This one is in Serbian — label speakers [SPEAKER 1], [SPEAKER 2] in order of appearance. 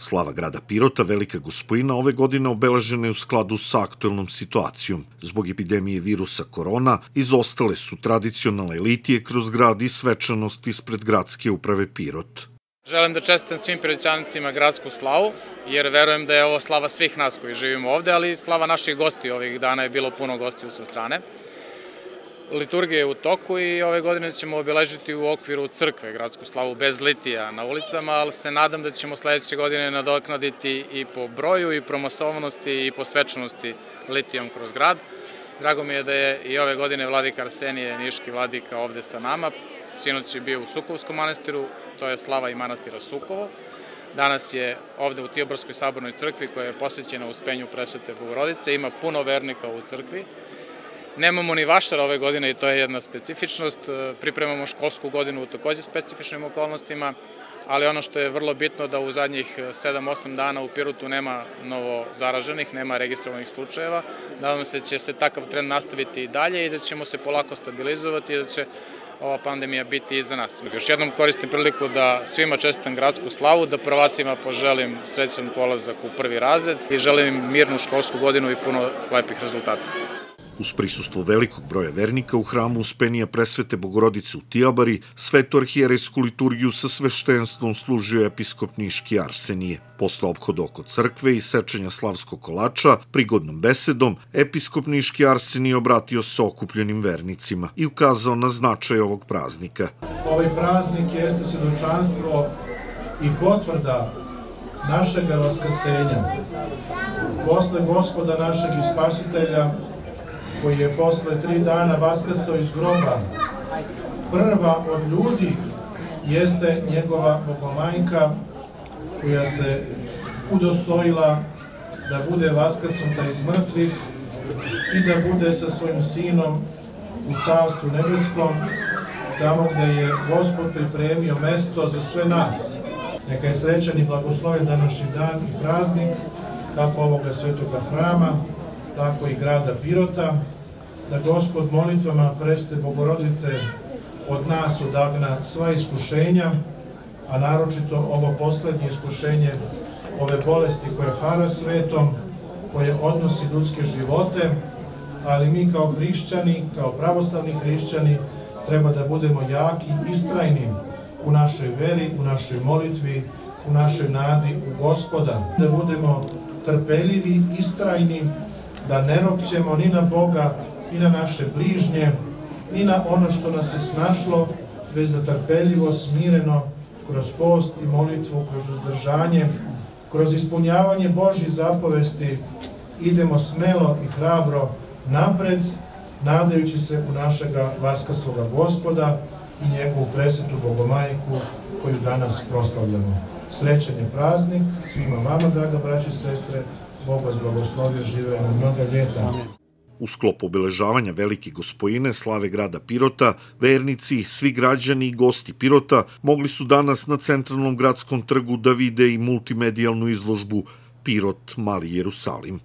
[SPEAKER 1] Slava grada Pirota, Velika Gospojina, ove godine obeležena je u skladu sa aktuelnom situacijom. Zbog epidemije virusa korona, izostale su tradicionalne litije kroz grad i svečanost ispred gradske uprave Pirot.
[SPEAKER 2] Želim da čestitam svim pirotčanicima gradsku slavu, jer verujem da je ovo slava svih nas koji živimo ovde, ali slava naših gosti. Ovih dana je bilo puno gostiju sa strane. Liturgija je u toku i ove godine ćemo obeležiti u okviru crkve gradsku slavu bez litija na ulicama, ali se nadam da ćemo sledeće godine nadoknaditi i po broju i promasovnosti i po svečanosti litijom kroz grad. Drago mi je da je i ove godine vladika Arsenije, niški vladika ovde sa nama. Sinoć je bio u Sukovskom manastiru, to je slava i manastira Sukovo. Danas je ovde u Tioborskoj sabornoj crkvi koja je posvećena uspenju presvete Bogorodice. Ima puno vernika u crkvi Nemamo ni vašar ove godine i to je jedna specifičnost. E, pripremamo školsku godinu u takođe specifičnim okolnostima, ali ono što je vrlo bitno da u zadnjih 7-8 dana u Pirutu nema novo zaraženih, nema registrovanih slučajeva. Nadam se da će se takav trend nastaviti i dalje i da ćemo se polako stabilizovati i da će ova pandemija biti iza nas. Još jednom koristim priliku da svima čestitam gradsku slavu, da prvacima poželim srećan polazak u prvi razred i želim mirnu školsku godinu i puno lepih rezultata.
[SPEAKER 1] Uz prisustvo velikog broja vernika u hramu Uspenija presvete Bogorodice u Tijabari, svetu arhijerejsku liturgiju sa sveštenstvom služio episkop Niški Arsenije. Posle obhoda oko crkve i sečenja slavskog kolača, prigodnom besedom, episkop Niški Arsenije obratio se okupljenim vernicima i ukazao na značaj ovog praznika.
[SPEAKER 3] Ovaj praznik jeste svedočanstvo i potvrda našeg vaskrsenja. Posle gospoda našeg i spasitelja koji je posle tri dana vaskrsao iz groba, prva od ljudi jeste njegova bogomajka koja se udostojila da bude vaskrsnuta iz mrtvih i da bude sa svojim sinom u carstvu nebeskom, tamo gde je Gospod pripremio mesto za sve nas. Neka je srećan i blagosloven današnji dan i praznik, kako ovoga svetoga hrama, tako i grada Pirota, da Gospod molitvama preste Bogorodice od nas odagna sva iskušenja, a naročito ovo poslednje iskušenje ove bolesti koje hara svetom, koje odnosi ljudske živote, ali mi kao hrišćani, kao pravoslavni hrišćani, treba da budemo jaki istrajni u našoj veri, u našoj molitvi, u našoj nadi u gospoda, da budemo trpeljivi, istrajni, da ne ropćemo ni na Boga, ni na naše bližnje, ni na ono što nas je snašlo, već da trpeljivo, smireno, kroz post i molitvu, kroz uzdržanje, kroz ispunjavanje Božih zapovesti, idemo smelo i hrabro napred, nadajući se u našega vaskasloga gospoda i njegovu presetu Bogomajku koju danas proslavljamo. Srećan je praznik svima vama, draga braći i sestre, Bog vas žive na mnoga ljeta.
[SPEAKER 1] U sklopu obeležavanja Velike gospojine slave grada Pirota, vernici, svi građani i gosti Pirota mogli su danas na centralnom gradskom trgu da vide i multimedijalnu izložbu Pirot Mali Jerusalim.